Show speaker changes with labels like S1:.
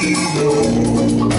S1: filho